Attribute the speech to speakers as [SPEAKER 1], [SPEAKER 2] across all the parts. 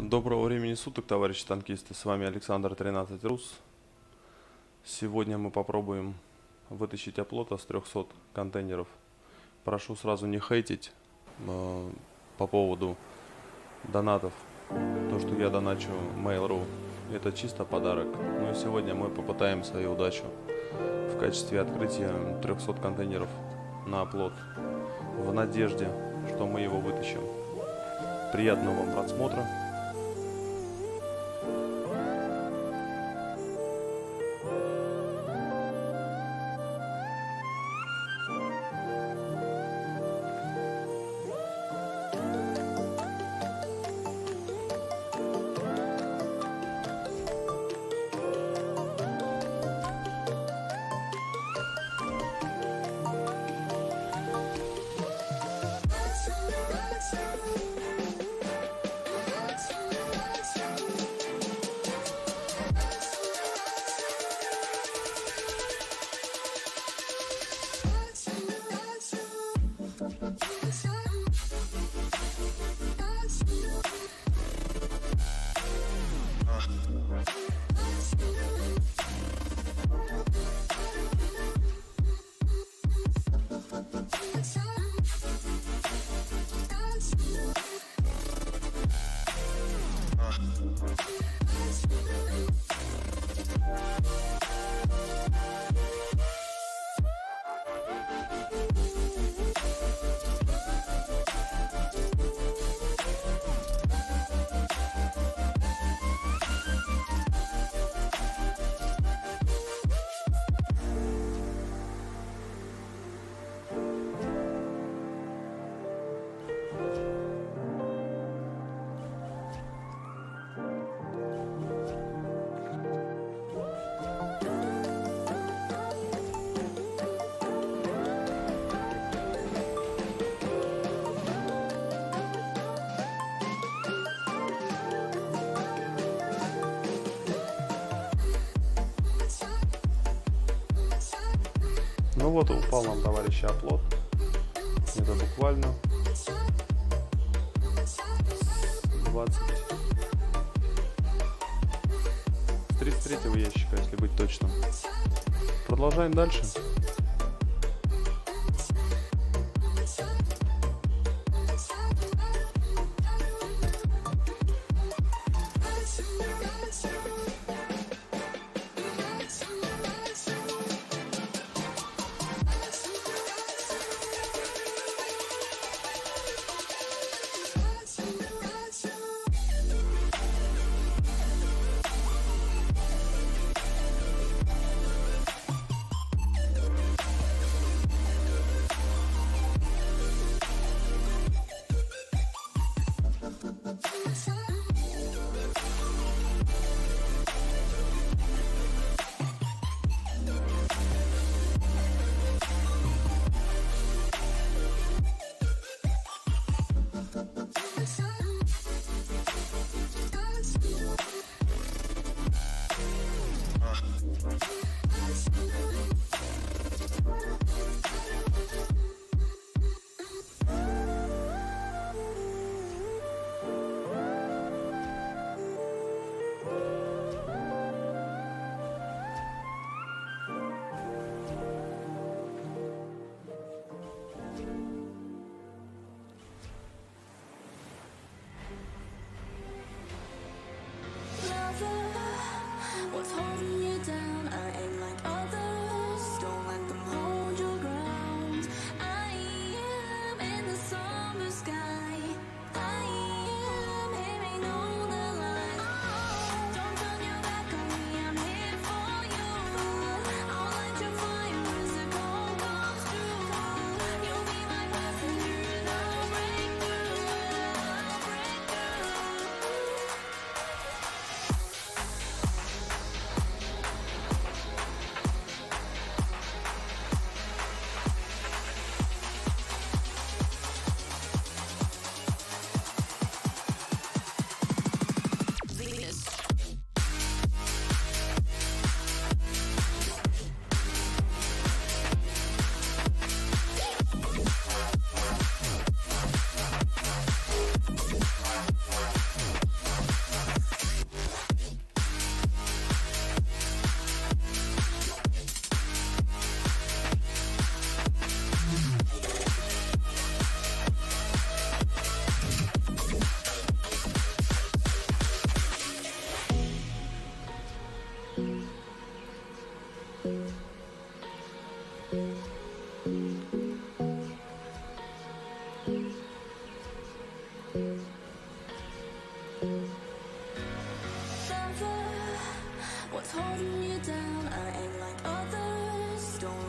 [SPEAKER 1] Доброго времени суток, товарищи танкисты. С вами Александр 13 Рус. Сегодня мы попробуем вытащить оплота с 300 контейнеров. Прошу сразу не хейтить э, по поводу донатов. То, что я доначу Mail.ru, это чисто подарок. Ну и сегодня мы попытаем свою удачу в качестве открытия 300 контейнеров на оплот. В надежде, что мы его вытащим. Приятного вам просмотра. Ну вот упал нам, товарищи, оплот. Это буквально 20 с 33 ящика, если быть точным. Продолжаем дальше.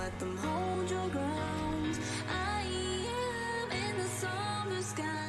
[SPEAKER 2] Let them hold your ground. I am in the summer sky.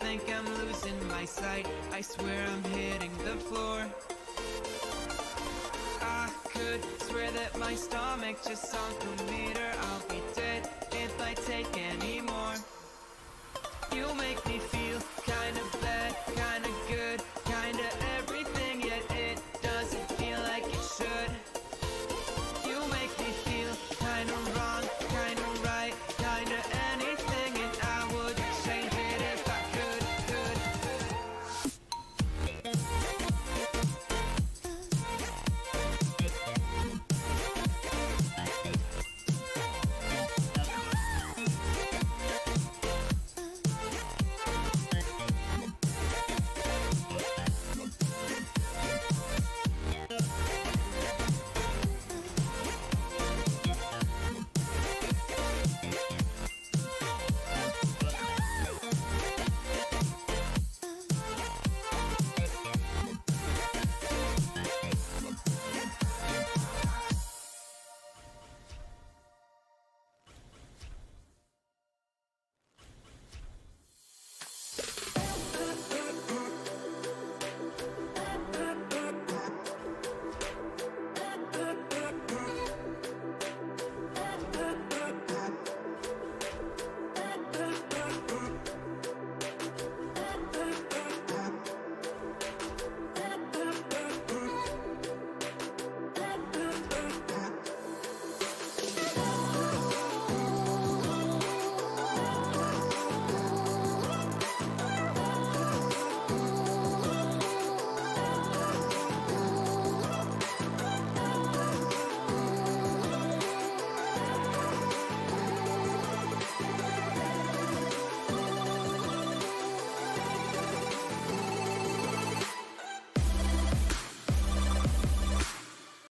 [SPEAKER 3] think I'm losing my sight. I swear I'm hitting the floor. I could swear that my stomach just sunk a meter. I'll be dead if I take any more. You make